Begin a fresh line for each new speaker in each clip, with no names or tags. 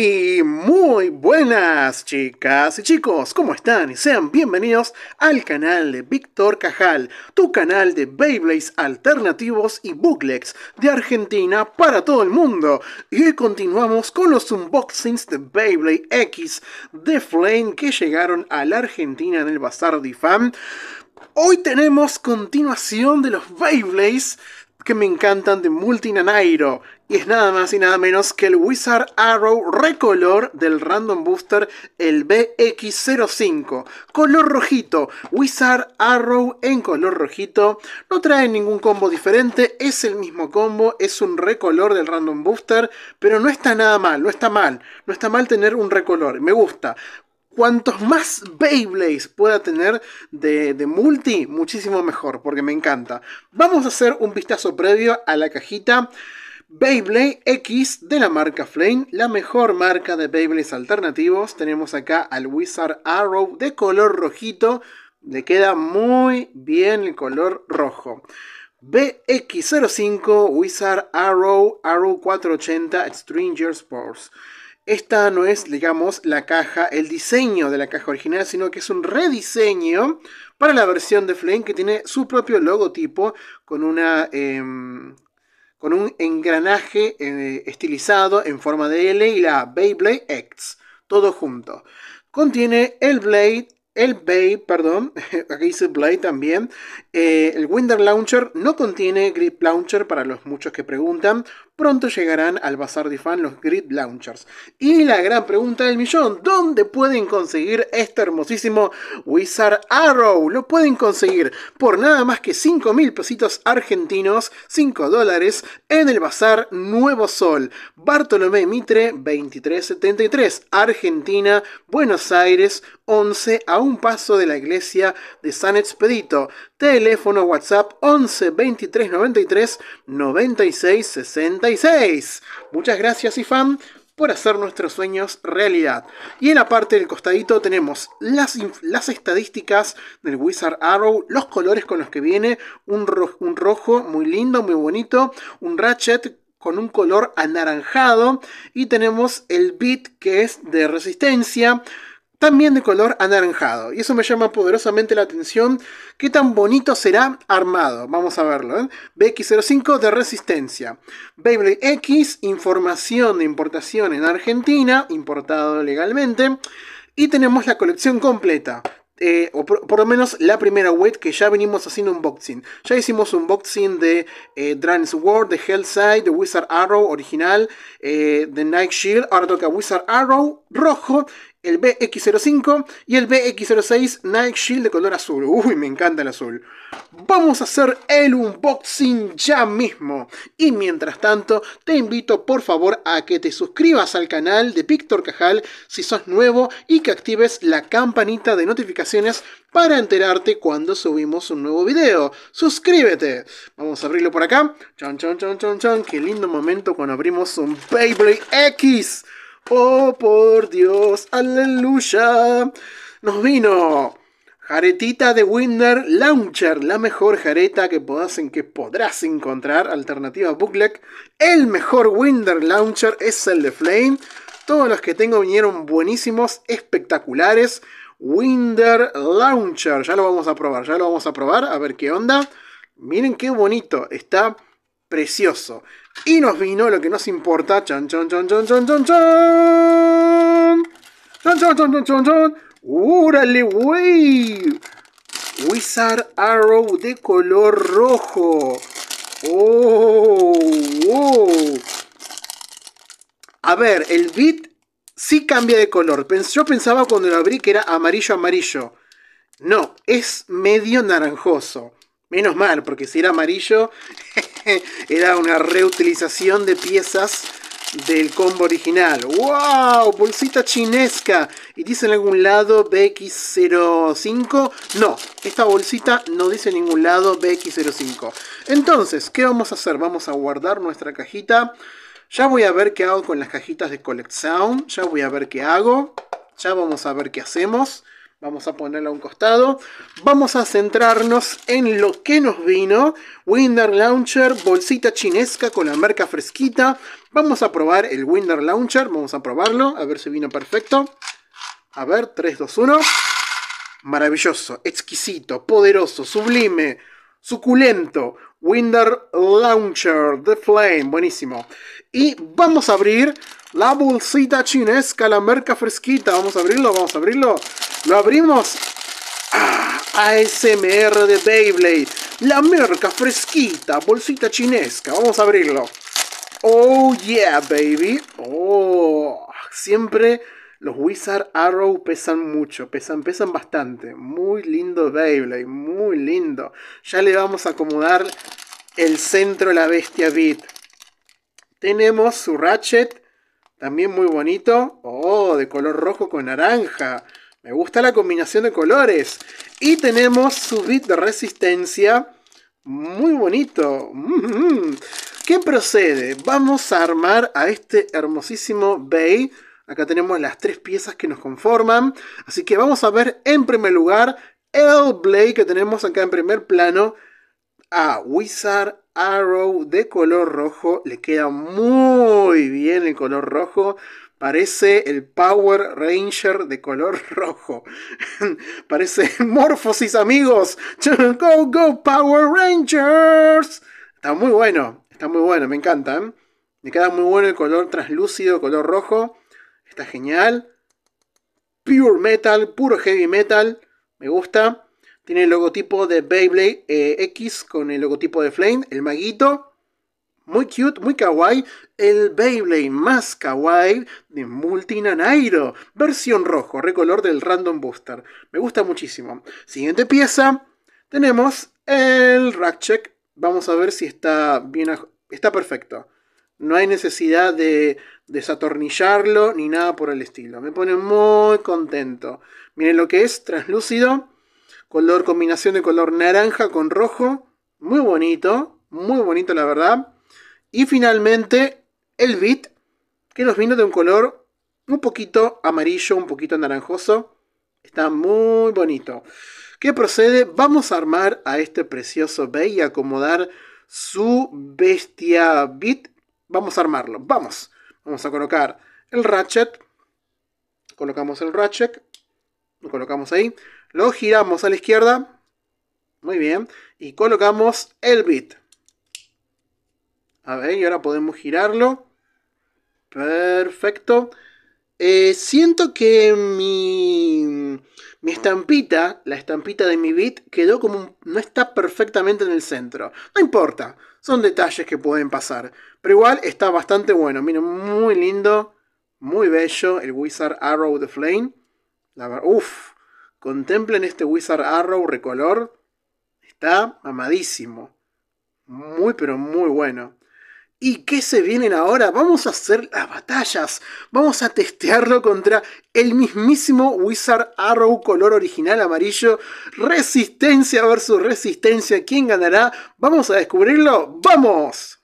Y muy buenas chicas y chicos, ¿cómo están? Y sean bienvenidos al canal de Víctor Cajal, tu canal de Beyblades alternativos y booklets de Argentina para todo el mundo. Y hoy continuamos con los unboxings de Beyblade X de Flame que llegaron a la Argentina en el Bazar de Fan. Hoy tenemos continuación de los Beyblades que me encantan de Multinanairo. Y es nada más y nada menos que el Wizard Arrow Recolor del Random Booster, el BX05. Color rojito. Wizard Arrow en color rojito. No trae ningún combo diferente. Es el mismo combo. Es un recolor del Random Booster. Pero no está nada mal. No está mal. No está mal tener un recolor. Me gusta cuantos más Beyblades pueda tener de, de, multi, muchísimo mejor, porque me encanta. Vamos a hacer un vistazo previo a la cajita. Beyblade X de la marca Flame, la mejor marca de Beyblades alternativos. Tenemos acá al Wizard Arrow de color rojito. Le queda muy bien el color rojo. BX05 Wizard Arrow Arrow 480 Stranger Sports. Esta no es, digamos, la caja, el diseño de la caja original, sino que es un rediseño para la versión de Flame que tiene su propio logotipo con una eh, con un engranaje eh, estilizado en forma de L y la Beyblade X, todo junto. Contiene el Blade, el Bay, perdón, aquí dice Blade también. Eh, el Winder Launcher no contiene Grip Launcher para los muchos que preguntan, pronto llegarán al Bazar de Fan los Grid Launchers. Y la gran pregunta del millón, ¿dónde pueden conseguir este hermosísimo Wizard Arrow? Lo pueden conseguir por nada más que 5 mil pesitos argentinos, 5 dólares, en el Bazar Nuevo Sol. Bartolomé Mitre, 2373, Argentina, Buenos Aires, 11, a un paso de la iglesia de San Expedito. Teléfono WhatsApp 11 23 93 96 66. Muchas gracias, IFAM, por hacer nuestros sueños realidad. Y en la parte del costadito tenemos las, las estadísticas del Wizard Arrow, los colores con los que viene, un, un rojo muy lindo, muy bonito, un Ratchet con un color anaranjado y tenemos el bit que es de resistencia también de color anaranjado. Y eso me llama poderosamente la atención. ¿Qué tan bonito será armado? Vamos a verlo. ¿eh? BX05 de resistencia. Beyblade X, información de importación en Argentina, importado legalmente. Y tenemos la colección completa. Eh, o por, lo menos la primera web que ya venimos haciendo unboxing. Ya hicimos un unboxing de eh, Drans World, de Hellside, de Wizard Arrow original, eh, de Night Shield. Ahora toca Wizard Arrow rojo el BX05 y el BX06 Night Shield de color azul. Uy, me encanta el azul. Vamos a hacer el unboxing ya mismo. Y mientras tanto, te invito por favor a que te suscribas al canal de Víctor Cajal si sos nuevo y que actives la campanita de notificaciones para enterarte cuando subimos un nuevo video. Suscríbete. Vamos a abrirlo por acá. Chon, chon, chon, chon, chon. Qué lindo momento cuando abrimos un Beyblade X. Oh, por Dios, aleluya. Nos vino jaretita de Winder Launcher, la mejor jareta que, en que podrás encontrar, alternativa booklet. El mejor Winder Launcher es el de Flame. Todos los que tengo vinieron buenísimos, espectaculares. Winder Launcher, ya lo vamos a probar, ya lo vamos a probar, a ver qué onda. Miren qué bonito, está precioso. Y nos vino lo que nos importa. Chan, chan, chan, chan, chan, chan, chan. Chan, chan, chan, chan, chan, ¡Órale, wey! Wizard Arrow de color rojo. ¡Oh! oh. A ver, el bit sí cambia de color. Yo pensaba cuando lo abrí que era amarillo amarillo. No, es medio naranjoso. Menos mal, porque si era amarillo, era una reutilización de piezas del combo original. ¡Wow! Bolsita chinesca. ¿Y dice en algún lado BX05? No, esta bolsita no dice en ningún lado BX05. Entonces, ¿qué vamos a hacer? Vamos a guardar nuestra cajita. Ya voy a ver qué hago con las cajitas de Collect. Ya voy a ver qué hago. Ya vamos a ver qué hacemos. Vamos a ponerla a un costado. Vamos a centrarnos en lo que nos vino. Winder Launcher, bolsita chinesca con la marca fresquita. Vamos a probar el Winder Launcher. Vamos a probarlo, a ver si vino perfecto. A ver, 3, 2, 1. Maravilloso, exquisito, poderoso, sublime, suculento. Winder Launcher The Flame, buenísimo. Y vamos a abrir la bolsita chinesca, la marca fresquita. Vamos a abrirlo, vamos a abrirlo. Lo abrimos. Ah, ASMR de Beyblade. La marca fresquita, bolsita chinesca. Vamos a abrirlo. Oh yeah, baby. Oh, siempre los Wizard Arrow pesan mucho, pesan, pesan bastante. Muy lindo Beyblade, muy lindo. Ya le vamos a acomodar el centro de la bestia Beat. Tenemos su Ratchet, también muy bonito. Oh, de color rojo con naranja. Me gusta la combinación de colores. Y tenemos su Beat de resistencia. Muy bonito. Mm-hmm. ¿Qué procede? Vamos a armar a este hermosísimo Bay Acá tenemos las tres piezas que nos conforman. Así que vamos a ver en primer lugar el Blade que tenemos acá en primer plano. A Wizard Arrow de color rojo. Le queda muy bien el color rojo. Parece el Power Ranger de color rojo. Parece Morphosis, amigos. Go, go, Power Rangers. Está muy bueno. Está muy bueno, me encanta. ¿eh? Me queda muy bueno el color translúcido, color rojo. Está genial. Pure metal, puro heavy metal. Me gusta. Tiene el logotipo de Beyblade eh, X con el logotipo de Flame, el maguito. Muy cute, muy kawaii. El Beyblade más kawaii de Multinanairo. Versión rojo, recolor del Random Booster. Me gusta muchísimo. Siguiente pieza. Tenemos el Rack Check. Vamos a ver si está bien. Está perfecto. No hay necesidad de desatornillarlo ni nada por el estilo. Me pone muy contento. Miren lo que es, translúcido. Color, combinación de color naranja con rojo. Muy bonito, muy bonito la verdad. Y finalmente el bit, que nos vino de un color un poquito amarillo, un poquito naranjoso. Está muy bonito. ¿Qué procede? Vamos a armar a este precioso Bay y acomodar su bestia bit Vamos a armarlo. Vamos. Vamos a colocar el ratchet. Colocamos el ratchet. Lo colocamos ahí. Lo giramos a la izquierda. Muy bien. Y colocamos el bit. A ver, y ahora podemos girarlo. Perfecto. Eh, siento que mi, mi estampita, la estampita de mi bit, quedó como... no está perfectamente en el centro. No importa. Son detalles que pueden pasar. Pero igual está bastante bueno. Miren, muy lindo. Muy bello. El Wizard Arrow de Flame. La Uf. Contemplen este Wizard Arrow recolor. Está amadísimo. Muy pero muy bueno. ¿Y qué se vienen ahora? Vamos a hacer las batallas. Vamos a testearlo contra el mismísimo Wizard Arrow color original amarillo. Resistencia versus resistencia. ¿Quién ganará? Vamos a descubrirlo. ¡Vamos!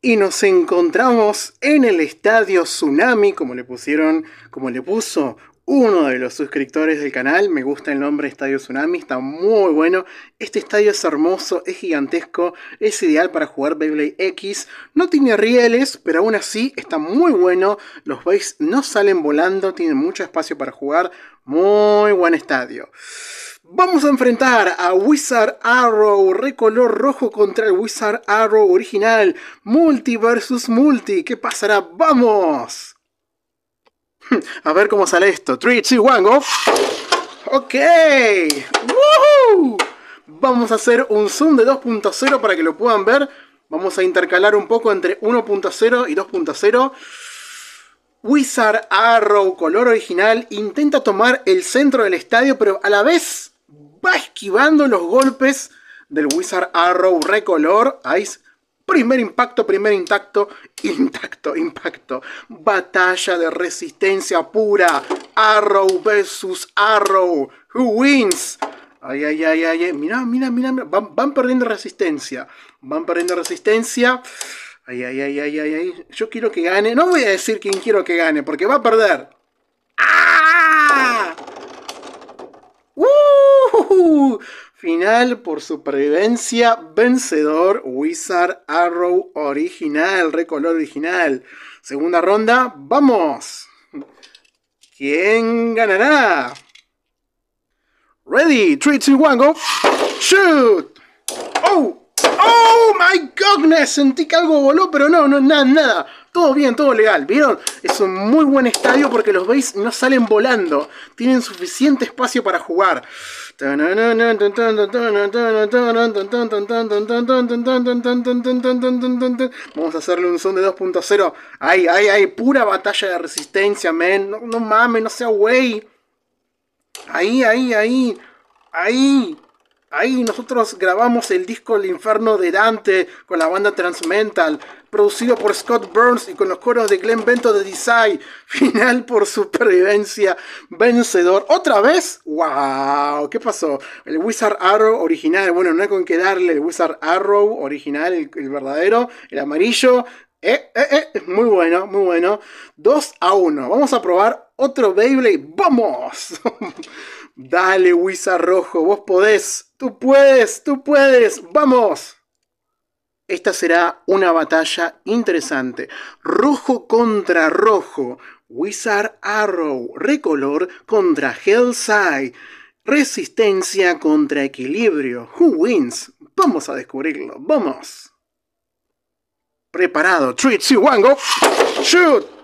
Y nos encontramos en el estadio Tsunami, como le pusieron, como le puso uno de los suscriptores del canal. Me gusta el nombre Estadio Tsunami, está muy bueno. Este estadio es hermoso, es gigantesco, es ideal para jugar Beyblade X. No tiene rieles, pero aún así está muy bueno. Los veis no salen volando, tienen mucho espacio para jugar. Muy buen estadio. Vamos a enfrentar a Wizard Arrow recolor rojo contra el Wizard Arrow original. Multi versus multi. ¿Qué pasará? ¡Vamos! A ver cómo sale esto. 3, 2, 1, go. Ok. Vamos a hacer un zoom de 2.0 para que lo puedan ver. Vamos a intercalar un poco entre 1.0 y 2.0. Wizard Arrow, color original, intenta tomar el centro del estadio, pero a la vez va esquivando los golpes del Wizard Arrow recolor. Ice Primer impacto, primer intacto, intacto, impacto. Batalla de resistencia pura. Arrow versus Arrow. Who wins? Ay, ay, ay, ay, Mira, mira, mira, Van, van, perdiendo resistencia. Van perdiendo resistencia. Ay, ay, ay, ay, ay, ay. Yo quiero que gane. No voy a decir quién quiero que gane, porque va a perder. Final por supervivencia, vencedor, Wizard Arrow original, recolor original. Segunda ronda, vamos. ¿Quién ganará? Ready, 3, 2, 1, go. Shoot. Oh, oh my goodness, sentí que algo voló, pero no, no, nada, nada. Todo bien, todo legal. ¿Vieron? Es un muy buen estadio porque los veis no salen volando. Tienen suficiente espacio para jugar. Vamos a hacerle un zoom de 2.0. Ay, ay, ay, pura batalla de resistencia, men. No, no mames, no sea wey. Ahí, ahí, ahí. Ahí. Ahí nosotros grabamos el disco El Inferno de Dante con la banda Transmental, producido por Scott Burns y con los coros de Glenn Bento de Design. Final por supervivencia, vencedor. ¿Otra vez? ¡Wow! ¿Qué pasó? El Wizard Arrow original, bueno, no hay con qué darle. El Wizard Arrow original, el, verdadero, el amarillo. Eh, eh, eh, muy bueno, muy bueno. 2 a 1. Vamos a probar otro Beyblade. ¡Vamos! Dale, Wizard Rojo, vos podés. Tú puedes, tú puedes. ¡Vamos! Esta será una batalla interesante. Rojo contra rojo. Wizard Arrow. Recolor contra Hellside. Resistencia contra equilibrio. Who wins? Vamos a descubrirlo. Vamos. Preparado. 3, 2, 1, go. Shoot.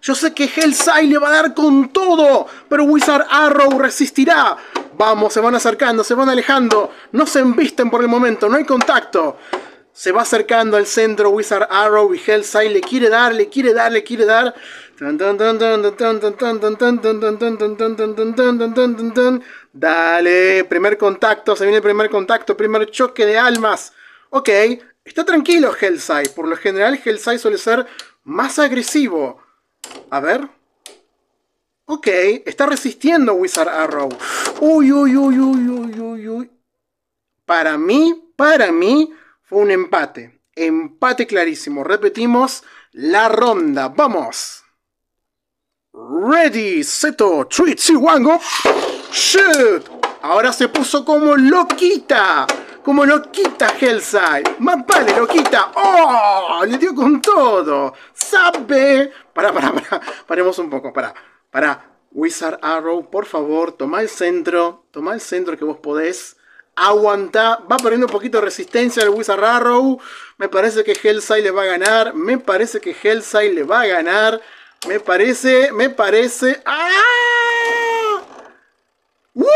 Yo sé que Hellside le va a dar con todo, pero Wizard Arrow resistirá. Vamos, se van acercando, se van alejando. No se embisten por el momento, no hay contacto. Se va acercando al centro Wizard Arrow y Hellside le quiere dar, le quiere dar, le quiere dar. Dale, primer contacto, se viene el primer contacto, primer choque de almas. Ok, está tranquilo Hellside. Por lo general Hellside suele ser más agresivo. A ver. Ok, está resistiendo Wizard Arrow. Uy, uy, uy, uy, uy, uy, uy. Para mí, para mí, fue un empate. Empate clarísimo. Repetimos la ronda. ¡Vamos! Ready, Seto, 3, 2, 1, go. Shoot. Ahora se puso como loquita. Como loquita Hellside. Más vale, loquita. ¡Oh! Le dio con todo. ¡Sabe! Para, para, para. Paremos un poco. Para, para. Wizard Arrow, por favor, toma el centro. Toma el centro que vos podés. Aguanta. Va perdiendo un poquito de resistencia el Wizard Arrow. Me parece que Hellside le va a ganar. Me parece que Hellside le va a ganar. Me parece, me parece. ¡Ah! ¡Woo!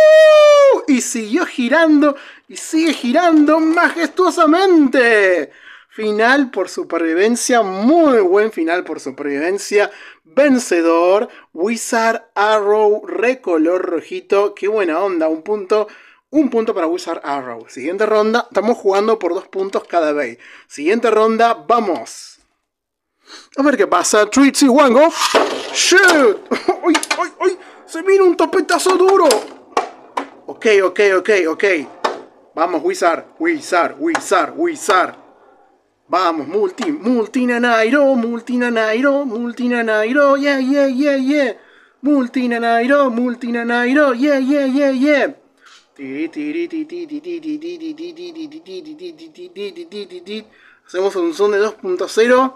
Y siguió girando y sigue girando majestuosamente. Final por supervivencia, muy buen final por supervivencia. Vencedor, Wizard Arrow, recolor rojito. Qué buena onda, un punto. Un punto para Wizard Arrow. Siguiente ronda, estamos jugando por dos puntos cada vez. Siguiente ronda, vamos. A ver qué pasa. 3, 2, 1, go. Shoot. ¡Uy, uy, uy! Se vino un topetazo duro. Ok, ok, ok, ok. Vamos, Wizard, Wizard, Wizard, Wizard. Vamos, multi, multinanairo, multinanairo, multinanairo, yeah, yeah, yeah, yeah. Multinanairo, multinanairo, yeah, yeah, yeah, yeah. Hacemos un zoom de 2.0.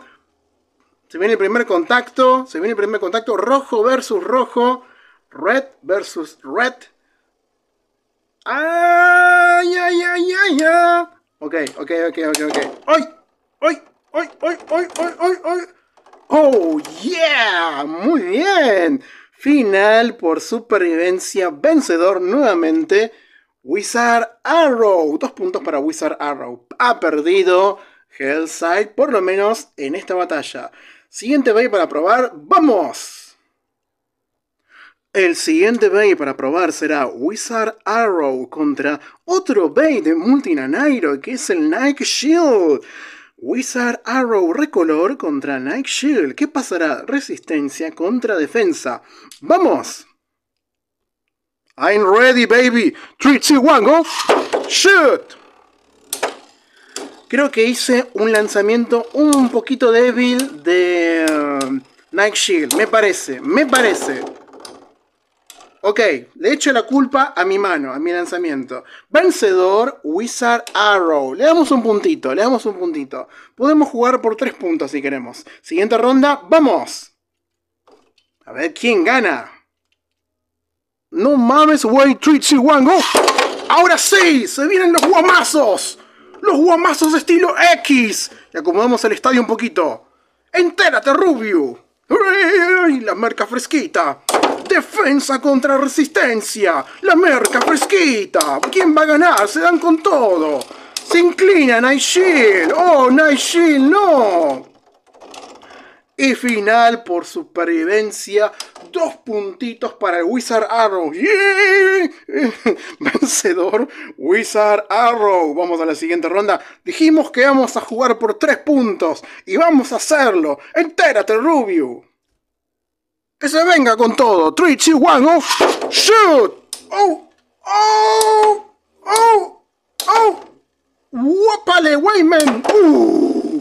Se viene el primer contacto. Se viene el primer contacto. Rojo versus rojo. Red versus red. ¡Ay, ay, ay, ay, ay! Ok, ok, ok, ok, ok. ¡Ay! ¡Ay! ¡Ay, ay, ay, ay, ay! ¡Oh, yeah! ¡Muy bien! Final por supervivencia. Vencedor nuevamente. Wizard Arrow. Dos puntos para Wizard Arrow. Ha perdido Hellside, por lo menos en esta batalla. Siguiente bay para probar. ¡Vamos! El siguiente Bay para probar será Wizard Arrow contra otro Bay de Multinanairo que es el Nike Shield. Wizard Arrow recolor contra Nike Shield. ¿Qué pasará? Resistencia contra defensa. ¡Vamos! I'm ready, baby. 3, 2, 1, go. Shoot. Creo que hice un lanzamiento un poquito débil de uh, Nike Shield. Me parece, me parece. Ok, le echo la culpa a mi mano, a mi lanzamiento. Vencedor, Wizard Arrow. Le damos un puntito, le damos un puntito. Podemos jugar por tres puntos si queremos. Siguiente ronda, ¡vamos! A ver quién gana. No mames, wait, 3, 2, 1, go. Ahora sí, se vienen los guamazos. Los guamazos estilo X. Y acomodamos el estadio un poquito. Entérate, Rubio. La merca fresquita. Defensa contra resistencia. La merca fresquita. ¿Quién va a ganar? Se dan con todo. Se inclina Shield. Oh, Shield, no. Y final por supervivencia, dos puntitos para el Wizard Arrow. Vencedor, Wizard Arrow. Vamos a la siguiente ronda. Dijimos que vamos a jugar por tres puntos y vamos a hacerlo. Entérate, Rubio. Que se venga con todo. 3, 2, 1, oh, shoot. Oh, oh, oh, oh. Guapale, Wayman. Uh.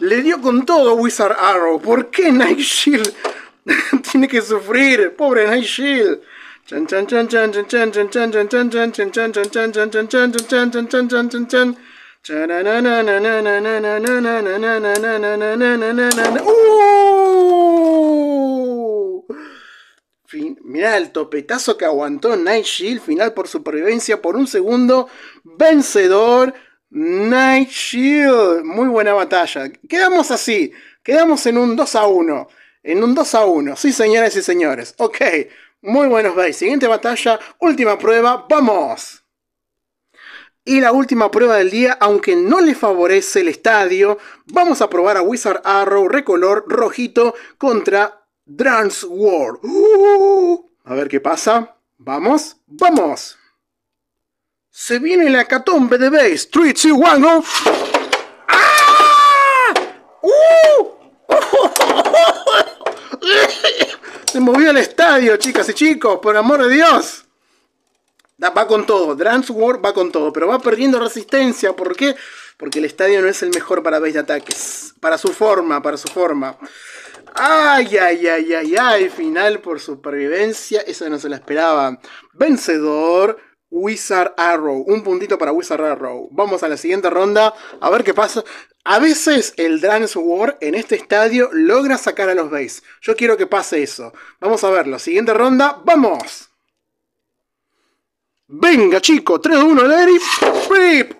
Le dio con todo Wizard Arrow. ¿Por qué Night Shield tiene que sufrir? Pobre Night Shield. Mirá el topetazo que aguantó Night Shield. Final por supervivencia por un segundo. Vencedor. Night Shield. Muy buena batalla. Quedamos así. Quedamos en un 2 a 1. En un 2 a 1. Sí, señoras y señores. Ok. Muy buenos veis. Siguiente batalla. Última prueba. ¡Vamos! Y la última prueba del día, aunque no le favorece el estadio, vamos a probar a Wizard Arrow recolor rojito contra Drance World. Uh, a ver qué pasa. Vamos, vamos. Se viene la catombe de base. 3, 2, 1, ¡Ah! ¡Uh! Se movió el estadio, chicas y chicos, por amor de Dios. Va con todo, World va con todo, pero va perdiendo resistencia. ¿Por qué? Porque el estadio no es el mejor para base de ataques. Para su forma, para su forma. Ay, ay, ay, ay, ay. Final por supervivencia. Eso no se la esperaba. Vencedor. Wizard Arrow. Un puntito para Wizard Arrow. Vamos a la siguiente ronda a ver qué pasa. A veces el Drance War en este estadio logra sacar a los base. Yo quiero que pase eso. Vamos a verlo. Siguiente ronda. ¡Vamos! Venga, chico. 3, 1, Larry.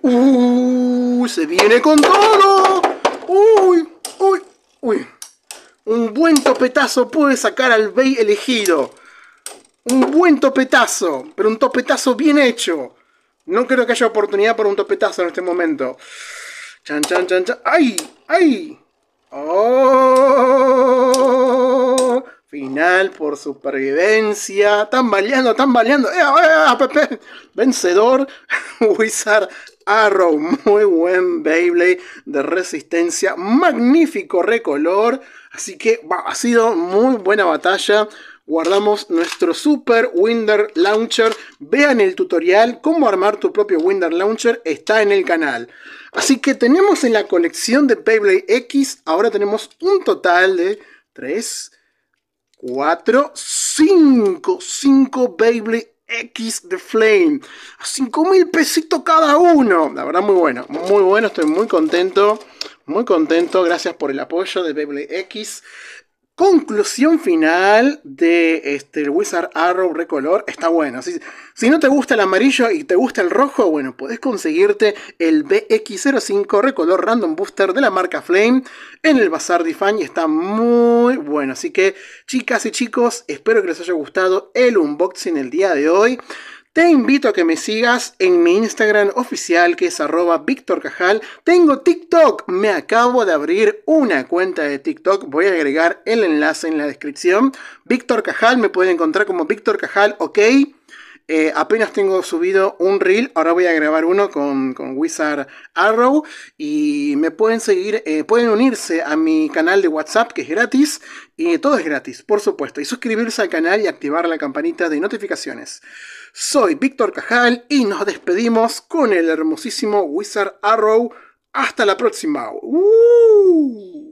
Uy, se viene con todo. Uy, uy, uy. Un buen topetazo puede sacar al Bey elegido. Un buen topetazo, pero un topetazo bien hecho. No creo que haya oportunidad para un topetazo en este momento. Chan, chan, chan, chan. ¡Ay! ¡Ay! ¡Oh! Final por supervivencia. Están baleando, están baleando. ¡Eh, eh, eh Vencedor. Wizard Arrow. Muy buen Beyblade de resistencia. Magnífico recolor. Así que ha sido muy buena batalla guardamos nuestro Super Winder Launcher. Vean el tutorial, cómo armar tu propio Winder Launcher, está en el canal. Así que tenemos en la colección de Beyblade X, ahora tenemos un total de 3, 4, 5, 5 Beyblade X de Flame. A 5 mil pesitos cada uno. La verdad muy bueno, muy bueno, estoy muy contento. Muy contento, gracias por el apoyo de Beyblade X. Conclusión final de este, el Wizard Arrow Recolor está bueno. Si, si, no te gusta el amarillo y te gusta el rojo, bueno, podés conseguirte el BX05 Recolor Random Booster de la marca Flame en el Bazar Define y está muy bueno. Así que, chicas y chicos, espero que les haya gustado el unboxing el día de hoy. Te invito a que me sigas en mi Instagram oficial que es arroba Víctor Cajal. Tengo TikTok, me acabo de abrir una cuenta de TikTok. Voy a agregar el enlace en la descripción. Víctor Cajal, me pueden encontrar como Víctor Cajal, ok. Eh, apenas tengo subido un reel, ahora voy a grabar uno con, Wizard Arrow y me pueden seguir, eh, pueden unirse a mi canal de WhatsApp que es gratis y todo es gratis, por supuesto, y suscribirse al canal y activar la campanita de notificaciones. Soy Víctor Cajal y nos despedimos con el hermosísimo Wizard Arrow. Hasta la próxima. ¡Uh!